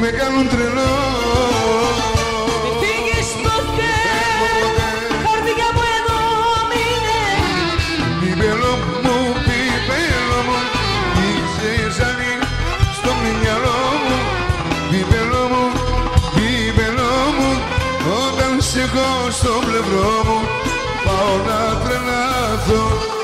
με κάνουν τρελό. Μη φύγεις ποτέ, καρδιά μου εδώ μείνε Πιπέλο μου, πιπέλο μου, είσαι ζαλή στο μυαλό μου. Πιπέλο μου, πιπέλο μου, όταν σε έχω στο πλευρό μου πάω να τρελαθώ.